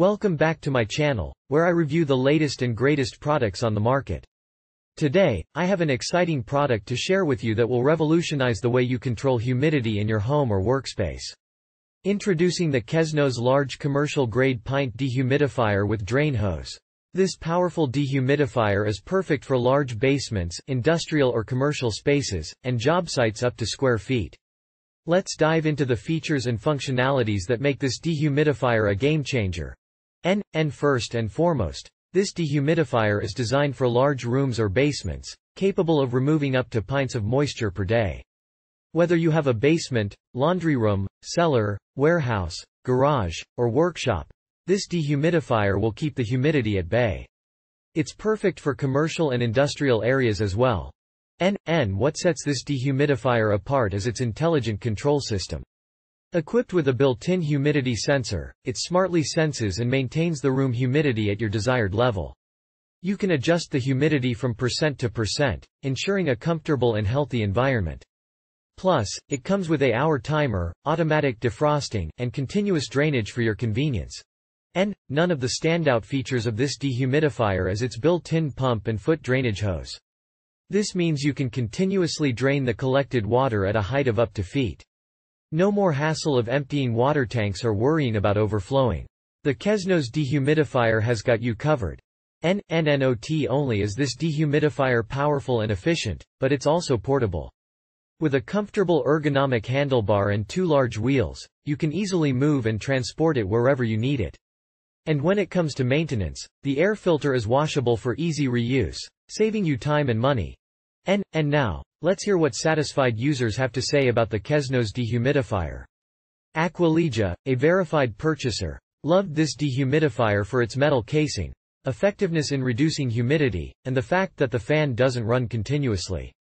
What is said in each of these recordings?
Welcome back to my channel, where I review the latest and greatest products on the market. Today, I have an exciting product to share with you that will revolutionize the way you control humidity in your home or workspace. Introducing the Kesnos large commercial-grade pint dehumidifier with drain hose. This powerful dehumidifier is perfect for large basements, industrial or commercial spaces, and job sites up to square feet. Let's dive into the features and functionalities that make this dehumidifier a game changer. N. N. First and foremost, this dehumidifier is designed for large rooms or basements, capable of removing up to pints of moisture per day. Whether you have a basement, laundry room, cellar, warehouse, garage, or workshop, this dehumidifier will keep the humidity at bay. It's perfect for commercial and industrial areas as well. N. N. What sets this dehumidifier apart is its intelligent control system. Equipped with a built-in humidity sensor, it smartly senses and maintains the room humidity at your desired level. You can adjust the humidity from percent to percent, ensuring a comfortable and healthy environment. Plus, it comes with a hour timer, automatic defrosting, and continuous drainage for your convenience. And, none of the standout features of this dehumidifier is its built-in pump and foot drainage hose. This means you can continuously drain the collected water at a height of up to feet. No more hassle of emptying water tanks or worrying about overflowing. The Kesnos dehumidifier has got you covered. N Not only is this dehumidifier powerful and efficient, but it's also portable. With a comfortable ergonomic handlebar and two large wheels, you can easily move and transport it wherever you need it. And when it comes to maintenance, the air filter is washable for easy reuse, saving you time and money. And, and now, Let's hear what satisfied users have to say about the Kesnos dehumidifier. Aquilegia, a verified purchaser, loved this dehumidifier for its metal casing, effectiveness in reducing humidity, and the fact that the fan doesn't run continuously.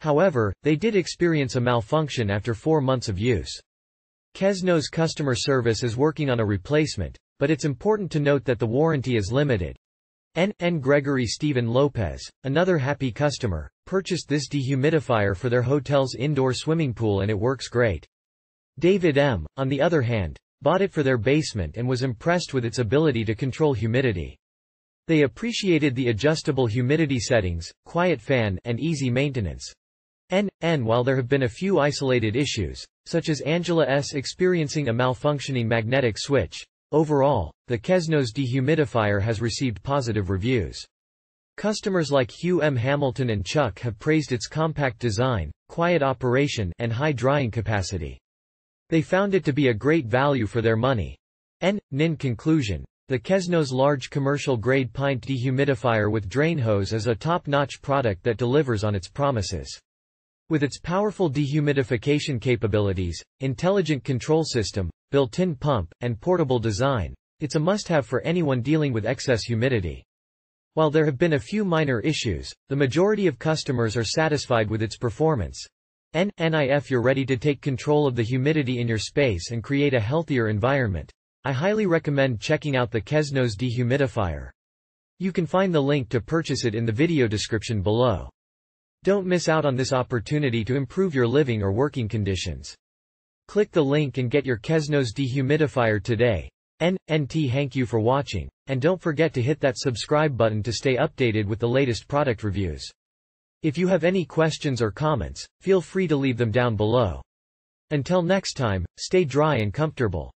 However, they did experience a malfunction after four months of use. Kesnos customer service is working on a replacement, but it's important to note that the warranty is limited, N. N. Gregory Stephen Lopez, another happy customer, purchased this dehumidifier for their hotel's indoor swimming pool and it works great. David M., on the other hand, bought it for their basement and was impressed with its ability to control humidity. They appreciated the adjustable humidity settings, quiet fan, and easy maintenance. N. N. While there have been a few isolated issues, such as Angela S. experiencing a malfunctioning magnetic switch, Overall, the Kesnos dehumidifier has received positive reviews. Customers like Hugh M. Hamilton and Chuck have praised its compact design, quiet operation, and high drying capacity. They found it to be a great value for their money. N. Nin conclusion. The Kesnos large commercial-grade pint dehumidifier with drain hose is a top-notch product that delivers on its promises. With its powerful dehumidification capabilities, intelligent control system, built-in pump, and portable design. It's a must-have for anyone dealing with excess humidity. While there have been a few minor issues, the majority of customers are satisfied with its performance. N NIF you're ready to take control of the humidity in your space and create a healthier environment. I highly recommend checking out the Kesnos dehumidifier. You can find the link to purchase it in the video description below. Don't miss out on this opportunity to improve your living or working conditions. Click the link and get your Kesnos dehumidifier today. N NT thank you for watching, and don't forget to hit that subscribe button to stay updated with the latest product reviews. If you have any questions or comments, feel free to leave them down below. Until next time, stay dry and comfortable.